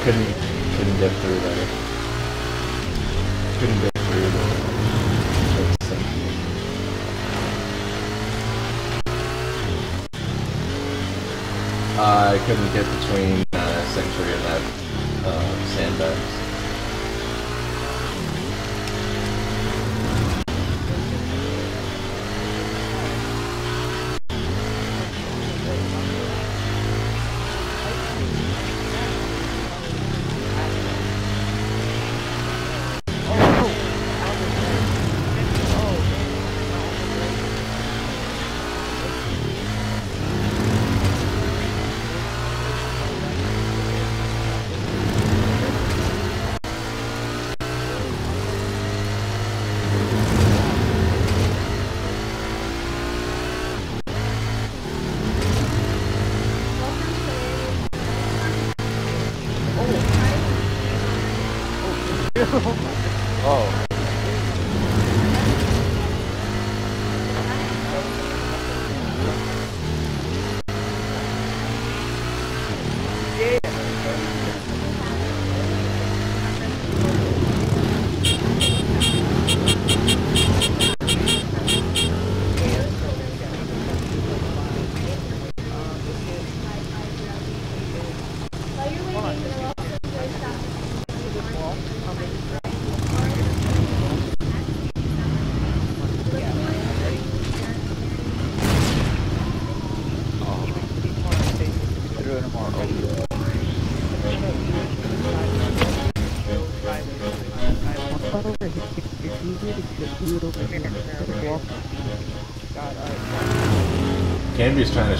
couldn't couldn't get through there. Couldn't get through the. I couldn't get between uh, sanctuary and that uh, sandbags. Oh.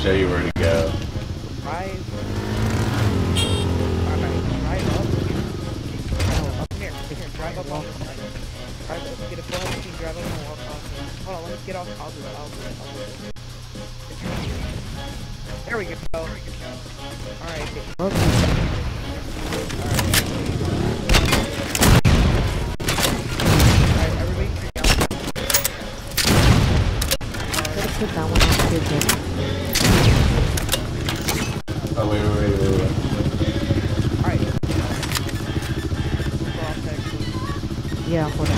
Show you where to go. Right. Drive up. Oh, up here. Here, drive up off the Drive up, get a full you can drive up and walk off. Hold on, let me get off. I'll do it, I'll do it, I'll do it. There we go. Alright. Alright, put that one on. Oh wait, wait, wait, wait, wait. Alright. Go off next. Yeah, hold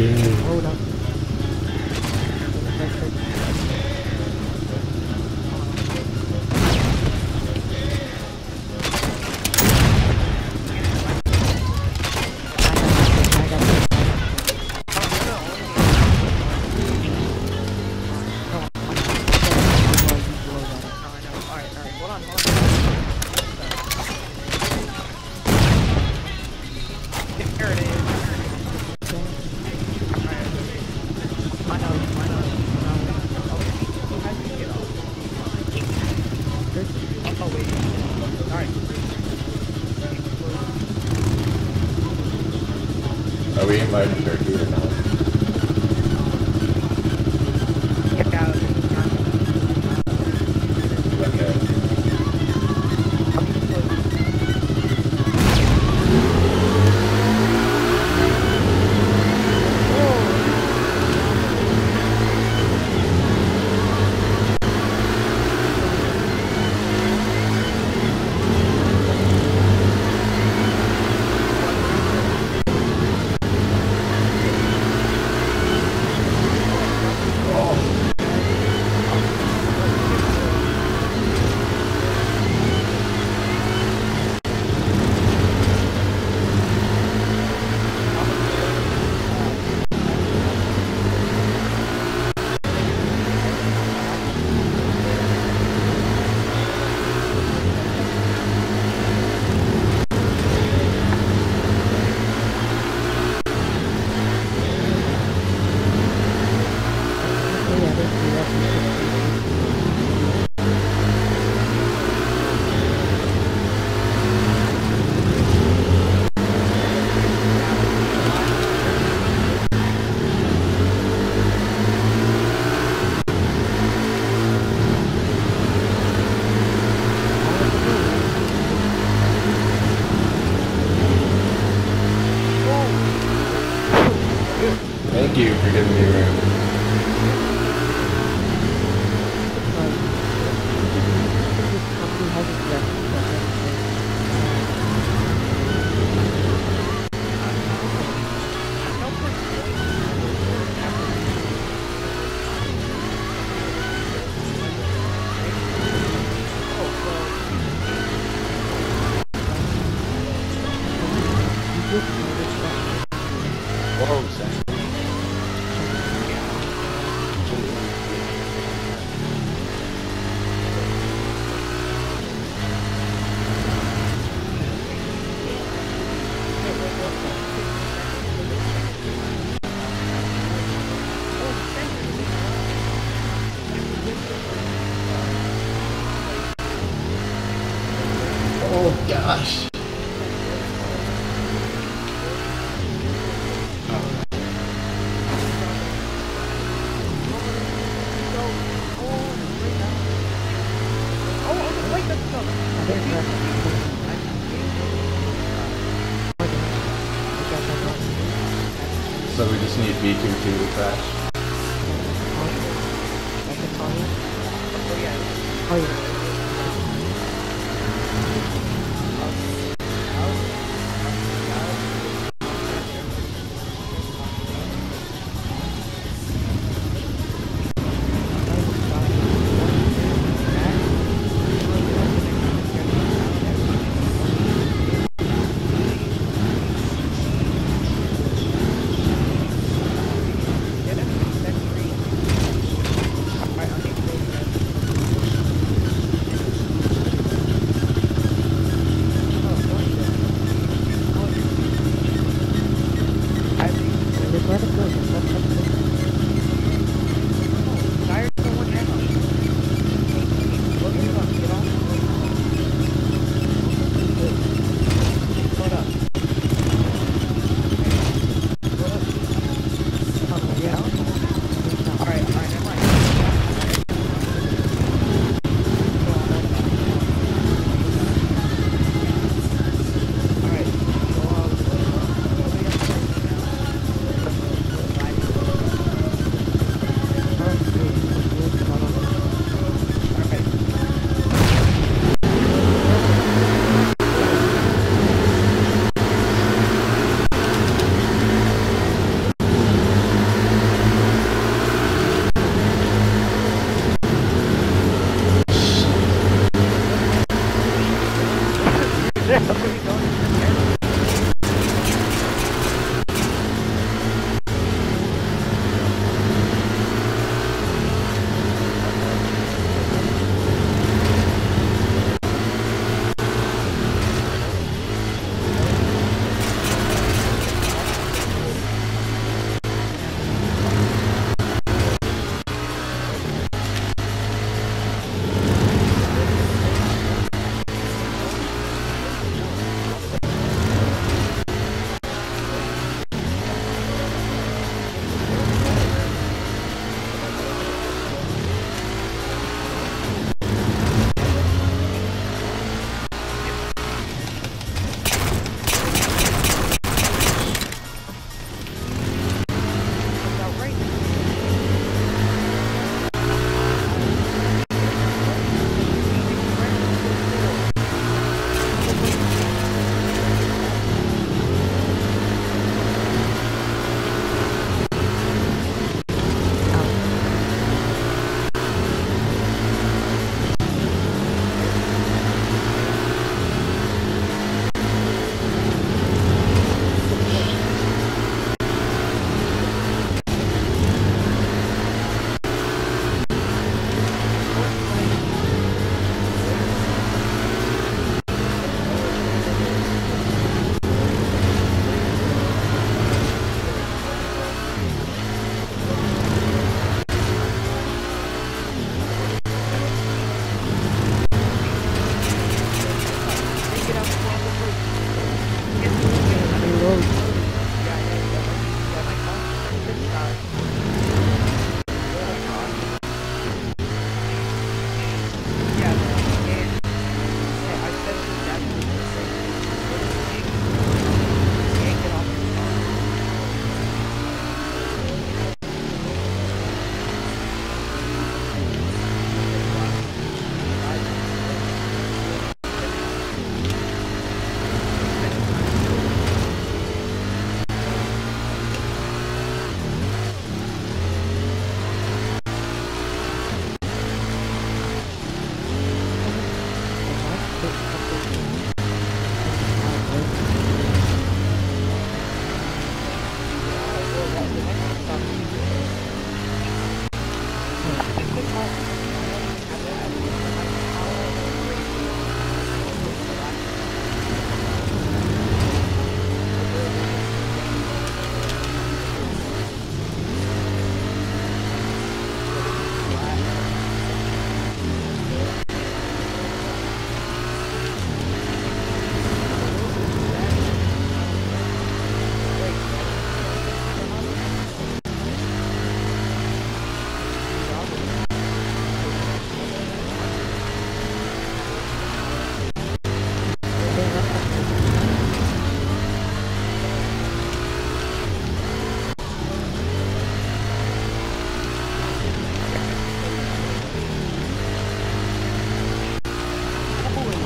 Turkey. Off? Oh, wait. Alright. Are we inviting Turkey or not?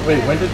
Wait, when did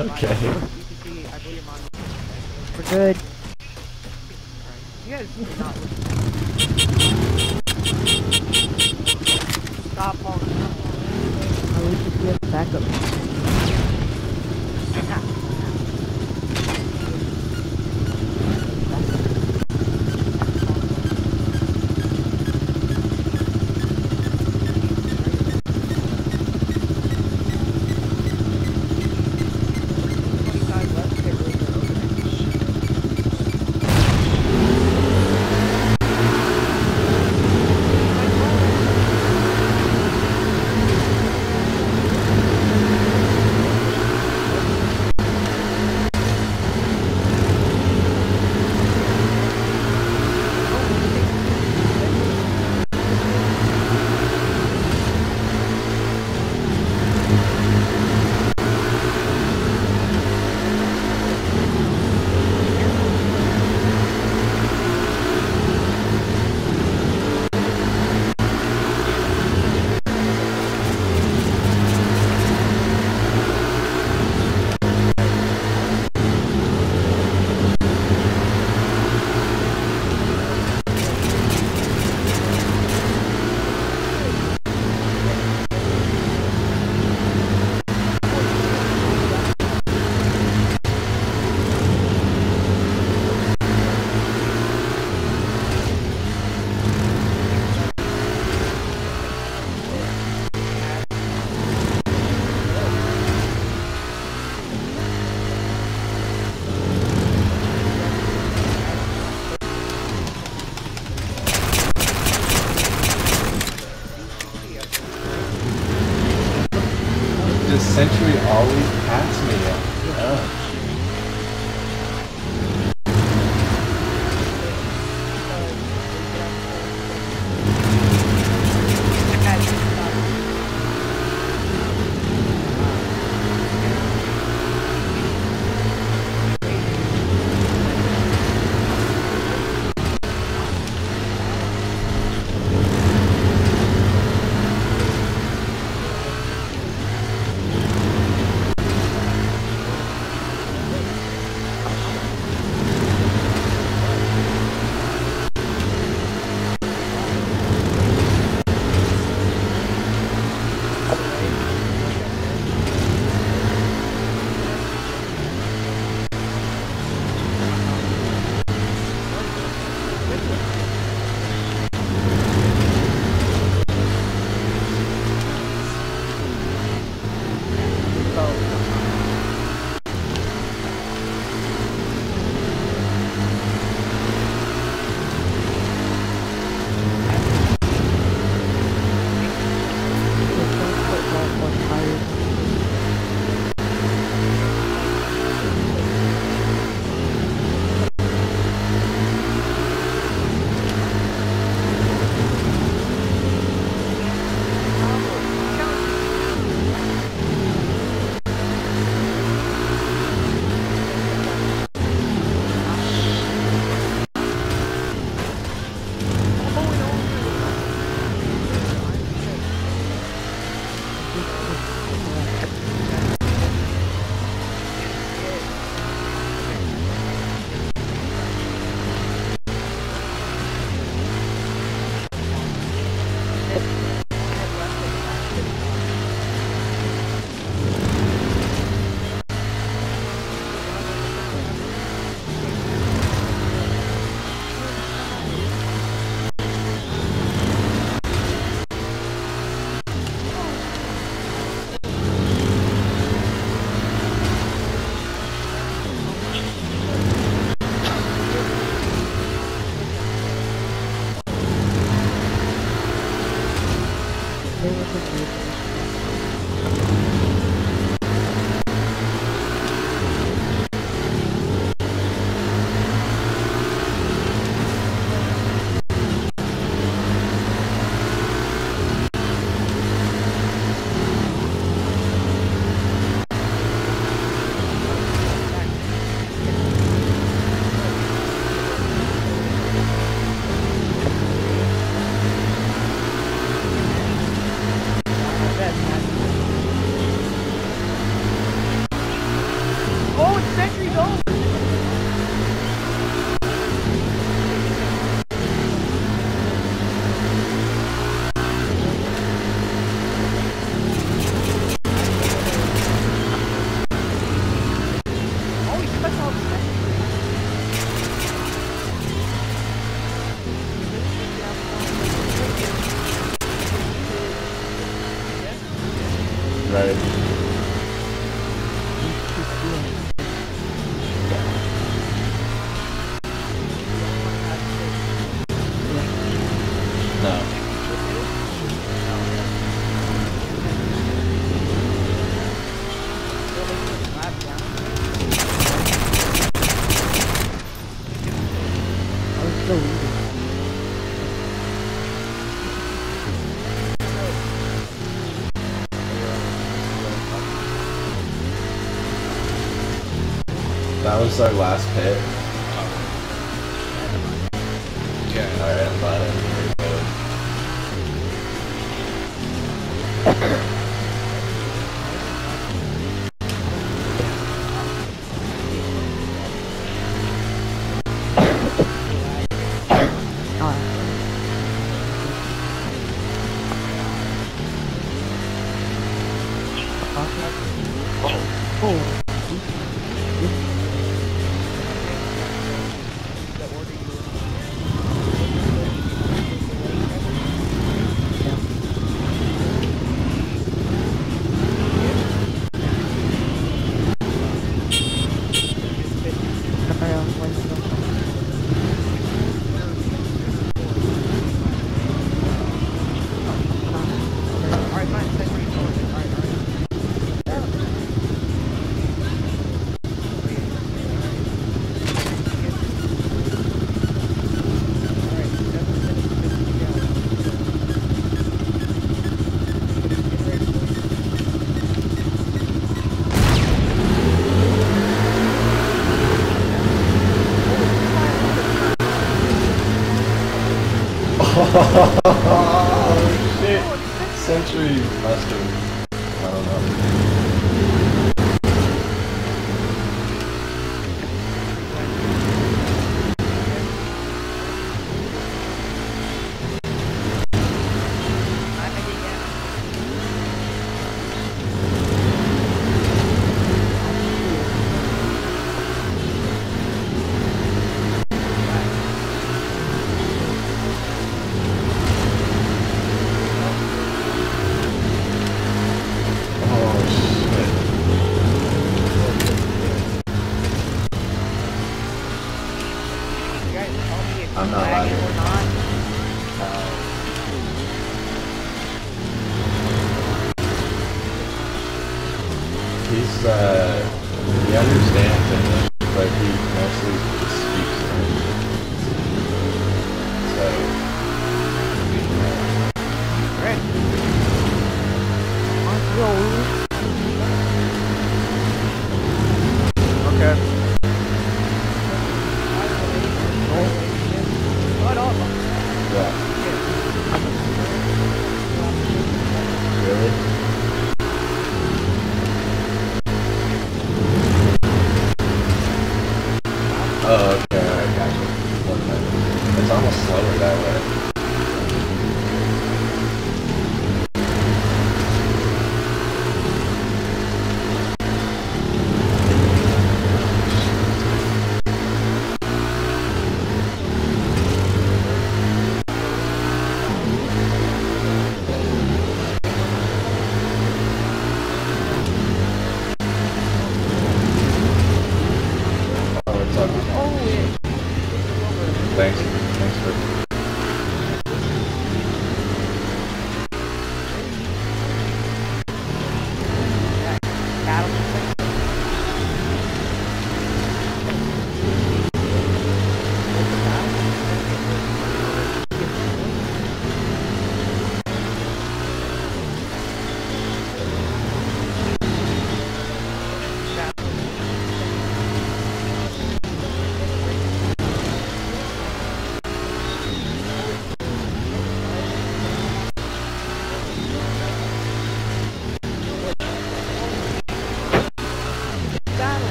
Okay. We're good. That was our last pit. I'm not lying. He's uh.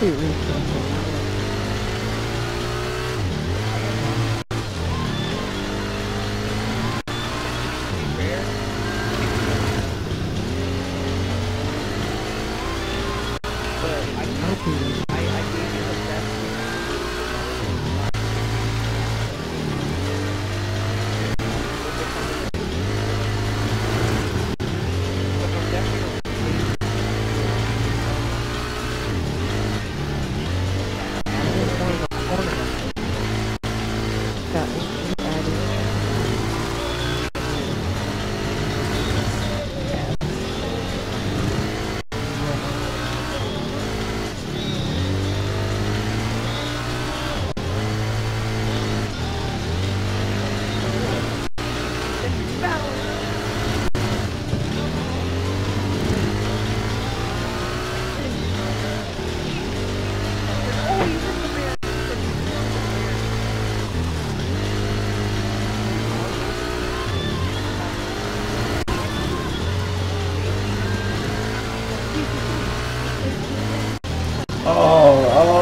completely.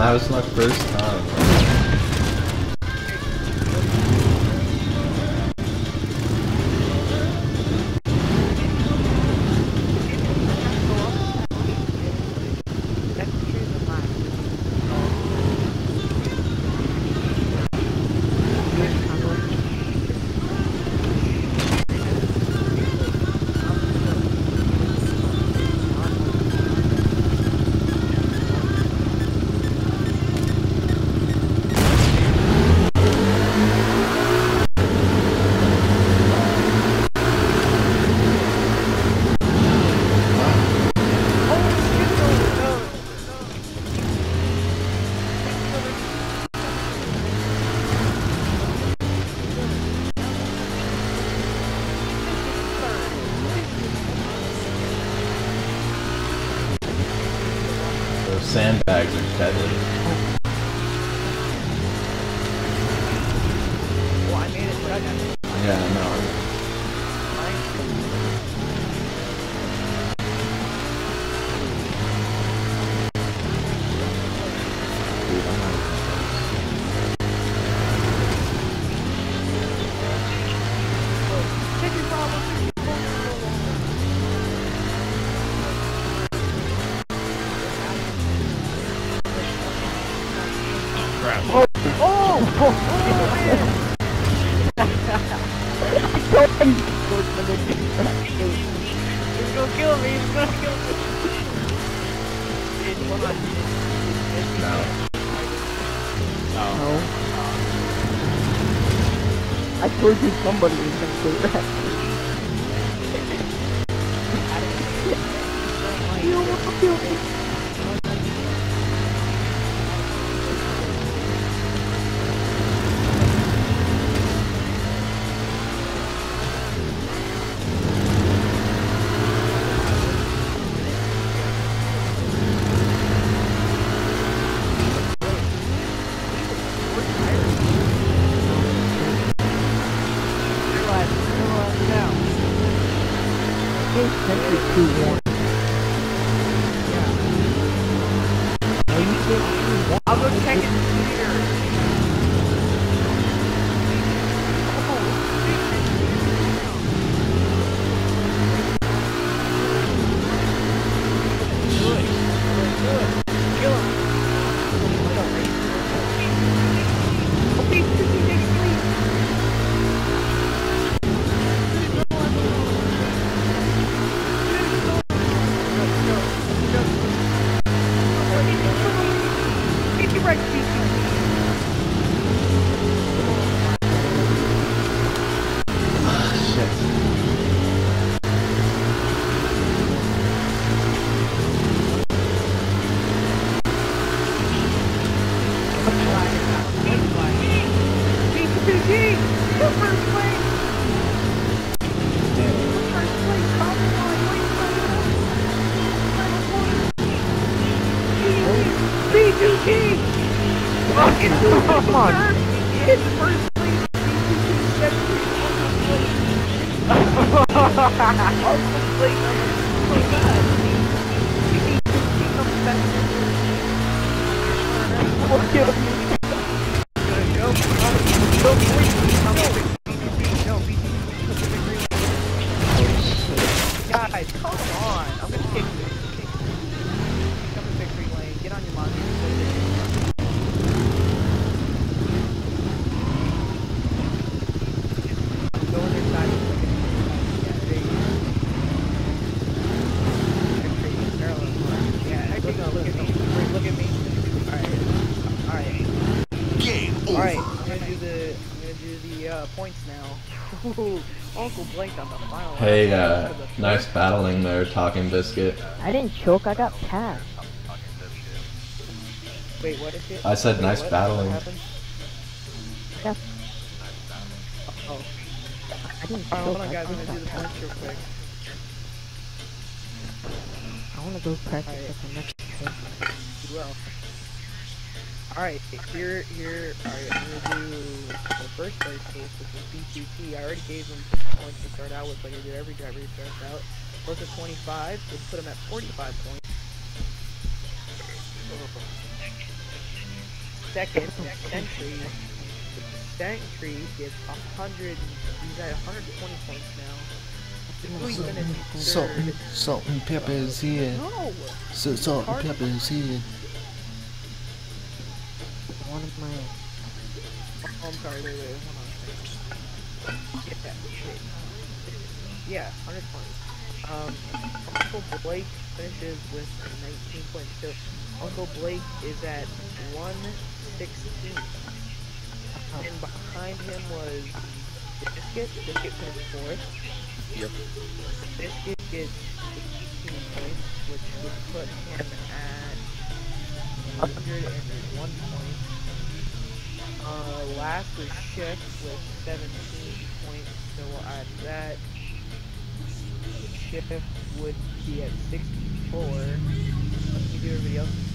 that was my first time. know. I told you somebody was gonna say that. you don't want to feel Ooh, Uncle Blake on the final. Hey, uh, nice battling there, Talking Biscuit. I didn't choke, I got passed. Wait, what is it? I said Wait, nice what? battling. What? Yeah, Oh, I didn't choke, alright, hold on, guys. I'm gonna do the got points real quick. I wanna go practice Alright. with the next game. Well. Alright, here, here, alright, I'm gonna do the first place case, which is BTT. I already gave him points to start out with, like I did every driver who starts out. Goes to 25, would put him at 45 points. Second, Sentry. Sentry gets 100, he's at 120 points now. Gonna Salt and, third? salt and pepper is here. No! So, salt and pepper is here. One of my Oh, I'm sorry, wait, wait, hold on a second. Yeah, wait. Yeah, 120. Um, Uncle Blake finishes with 19 points. So, Uncle Blake is at 116. And behind him was Biscuit. Biscuit finished fourth. Yep. Biscuit gets 16 points, which would put him at 101 points. Uh, last was Chef with 17 points, so we'll add that. Chef would be at 64. Let me do everybody else's